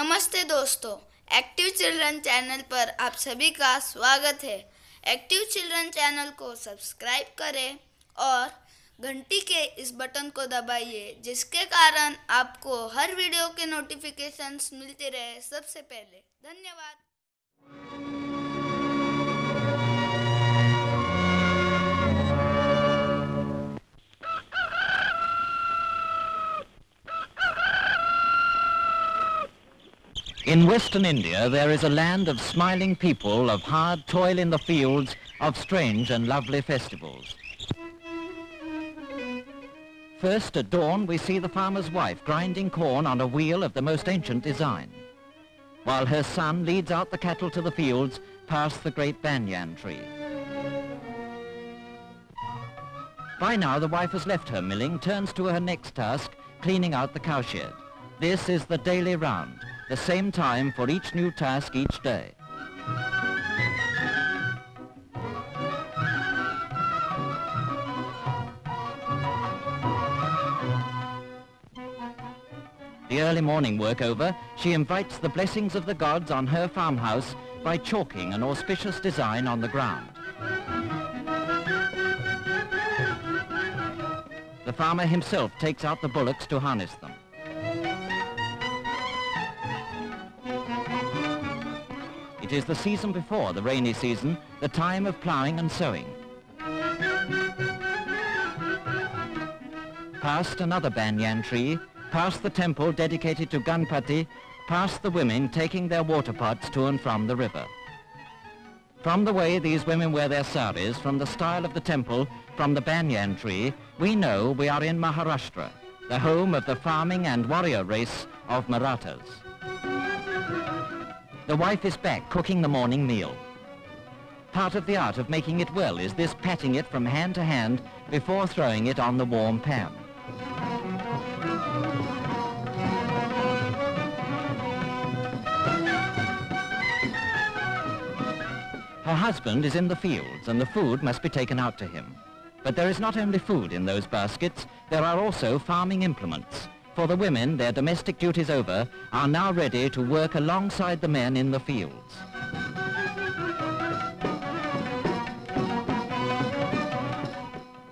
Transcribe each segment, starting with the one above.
नमस्ते दोस्तों active children channel पर आप सभी का स्वागत है। एक्टिव चिल्ड्रन चैनल को सब्सक्राइब करें और घंटी के इस बटन को दबाइए, जिसके कारण आपको हर वीडियो के नोटिफिकेशंस मिलते रहे। सबसे पहले, धन्यवाद। In western India, there is a land of smiling people, of hard toil in the fields, of strange and lovely festivals. First, at dawn, we see the farmer's wife grinding corn on a wheel of the most ancient design, while her son leads out the cattle to the fields past the great banyan tree. By now, the wife has left her milling, turns to her next task, cleaning out the cowshed. This is the daily round, the same time for each new task each day. The early morning work over, she invites the blessings of the gods on her farmhouse by chalking an auspicious design on the ground. The farmer himself takes out the bullocks to harness them. It is the season before the rainy season, the time of ploughing and sowing. Past another banyan tree, past the temple dedicated to Ganpati, past the women taking their water pots to and from the river. From the way these women wear their saris, from the style of the temple, from the banyan tree, we know we are in Maharashtra, the home of the farming and warrior race of Marathas. The wife is back cooking the morning meal. Part of the art of making it well is this patting it from hand to hand before throwing it on the warm pan. Her husband is in the fields and the food must be taken out to him. But there is not only food in those baskets, there are also farming implements. For the women, their domestic duties over, are now ready to work alongside the men in the fields.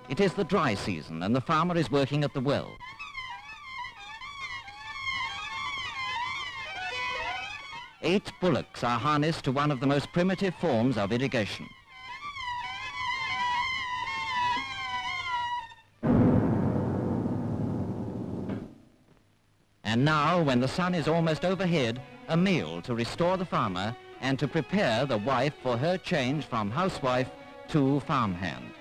It is the dry season and the farmer is working at the well. Eight bullocks are harnessed to one of the most primitive forms of irrigation. And now, when the sun is almost overhead, a meal to restore the farmer and to prepare the wife for her change from housewife to farmhand.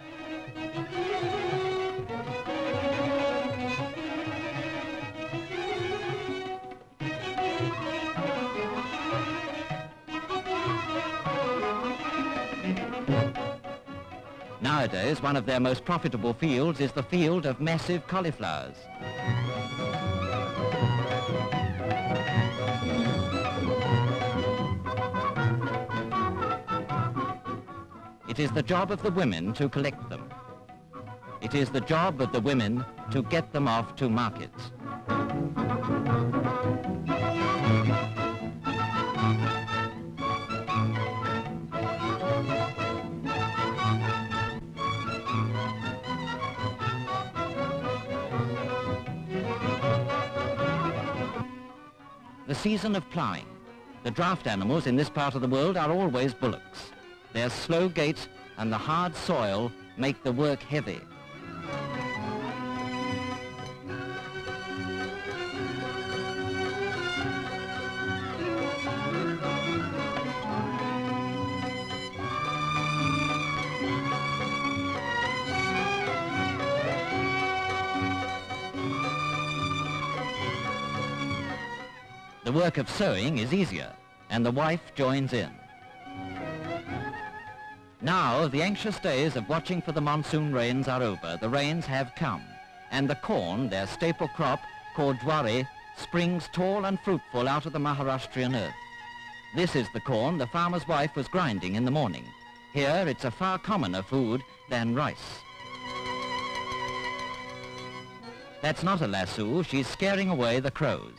Nowadays, one of their most profitable fields is the field of massive cauliflowers. It is the job of the women to collect them. It is the job of the women to get them off to markets. The season of ploughing. The draft animals in this part of the world are always bullocks. Their slow gait and the hard soil make the work heavy. The work of sowing is easier, and the wife joins in. Now, the anxious days of watching for the monsoon rains are over. The rains have come, and the corn, their staple crop, called jwari, springs tall and fruitful out of the Maharashtrian earth. This is the corn the farmer's wife was grinding in the morning. Here, it's a far commoner food than rice. That's not a lasso. She's scaring away the crows.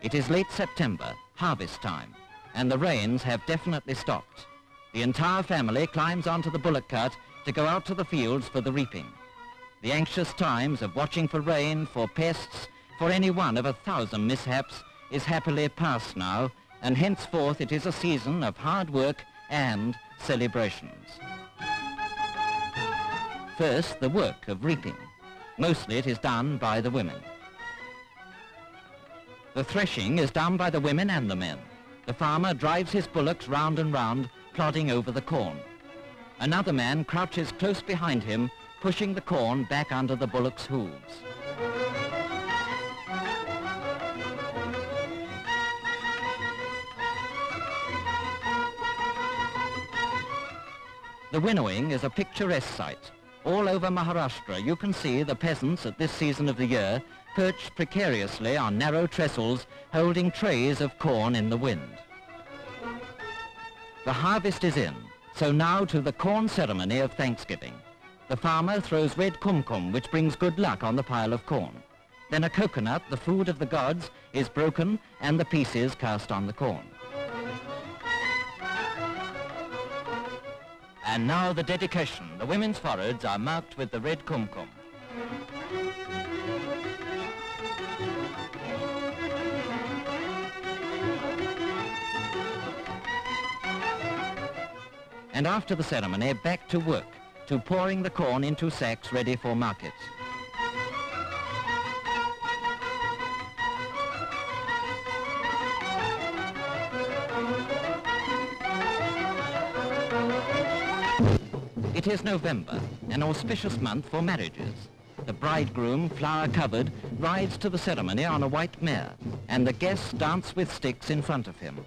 It is late September, harvest time, and the rains have definitely stopped. The entire family climbs onto the bullock cart to go out to the fields for the reaping. The anxious times of watching for rain, for pests, for any one of a thousand mishaps is happily past now, and henceforth it is a season of hard work and celebrations. First, the work of reaping. Mostly it is done by the women. The threshing is done by the women and the men. The farmer drives his bullocks round and round, plodding over the corn. Another man crouches close behind him, pushing the corn back under the bullock's hooves. The winnowing is a picturesque sight. All over Maharashtra you can see the peasants at this season of the year perched precariously on narrow trestles holding trays of corn in the wind. The harvest is in, so now to the corn ceremony of Thanksgiving. The farmer throws red kumkum, which brings good luck on the pile of corn. Then a coconut, the food of the gods, is broken and the pieces cast on the corn. And now the dedication. The women's foreheads are marked with the red kumkum. And after the ceremony, back to work, to pouring the corn into sacks ready for market. It is November, an auspicious month for marriages. The bridegroom, flower-covered, rides to the ceremony on a white mare, and the guests dance with sticks in front of him.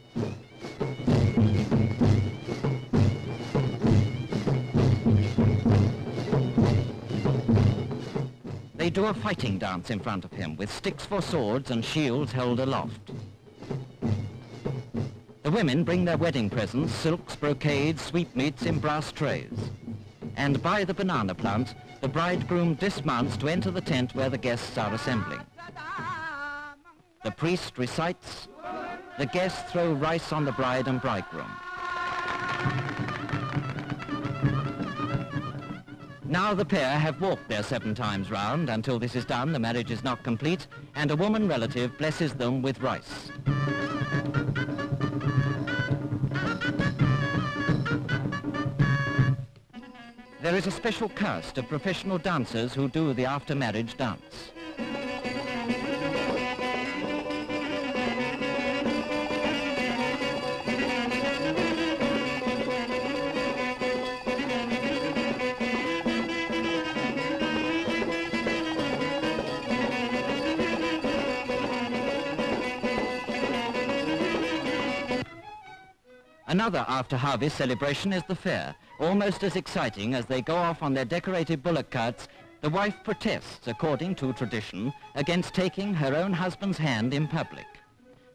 Do a fighting dance in front of him, with sticks for swords and shields held aloft. The women bring their wedding presents, silks, brocades, sweetmeats in brass trays and by the banana plant, the bridegroom dismounts to enter the tent where the guests are assembling. The priest recites, the guests throw rice on the bride and bridegroom. Now the pair have walked their seven times round. Until this is done, the marriage is not complete, and a woman relative blesses them with rice. There is a special cast of professional dancers who do the after-marriage dance. Another after-harvest celebration is the fair, almost as exciting as they go off on their decorated bullock carts. The wife protests, according to tradition, against taking her own husband's hand in public.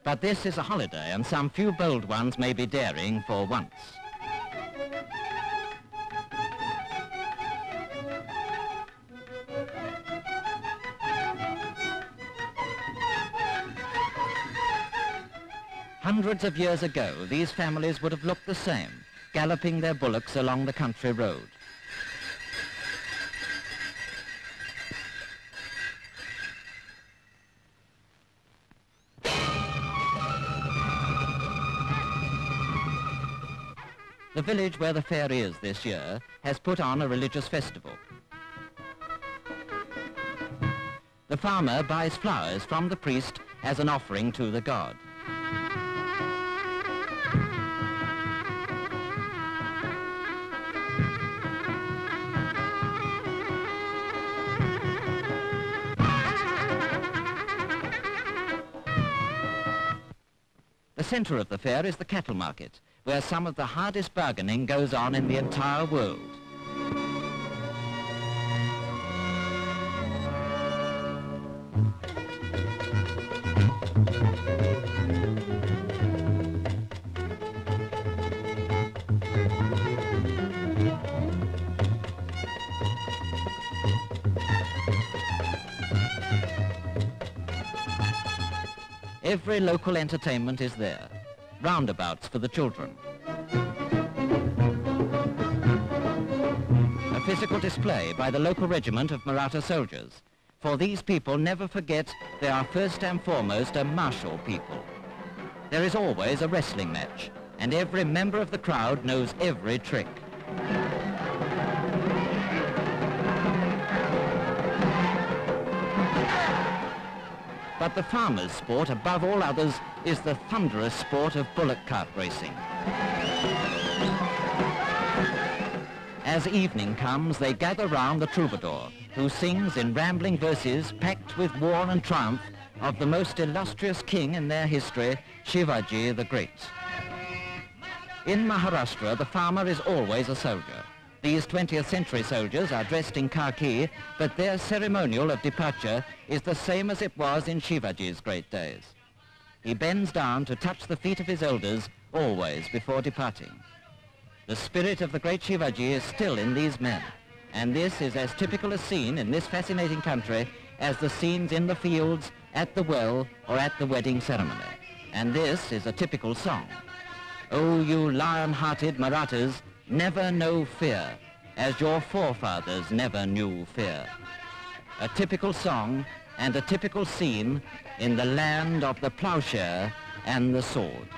But this is a holiday, and some few bold ones may be daring for once. Hundreds of years ago, these families would have looked the same, galloping their bullocks along the country road. The village where the fair is this year has put on a religious festival. The farmer buys flowers from the priest as an offering to the god. The centre of the fair is the cattle market, where some of the hardest bargaining goes on in the entire world. Every local entertainment is there. Roundabouts for the children. A physical display by the local regiment of Maratha soldiers. For these people never forget they are first and foremost a martial people. There is always a wrestling match, and every member of the crowd knows every trick. But the farmer's sport, above all others, is the thunderous sport of bullock cart racing. As evening comes, they gather round the troubadour, who sings in rambling verses packed with war and triumph of the most illustrious king in their history, Shivaji the Great. In Maharashtra, the farmer is always a soldier. These 20th century soldiers are dressed in khaki, but their ceremonial of departure is the same as it was in Shivaji's great days. He bends down to touch the feet of his elders always before departing. The spirit of the great Shivaji is still in these men, and this is as typical a scene in this fascinating country as the scenes in the fields, at the well, or at the wedding ceremony. And this is a typical song. Oh, you lion-hearted Marathas, never know fear, as your forefathers never knew fear. A typical song and a typical scene in the land of the plowshare and the sword.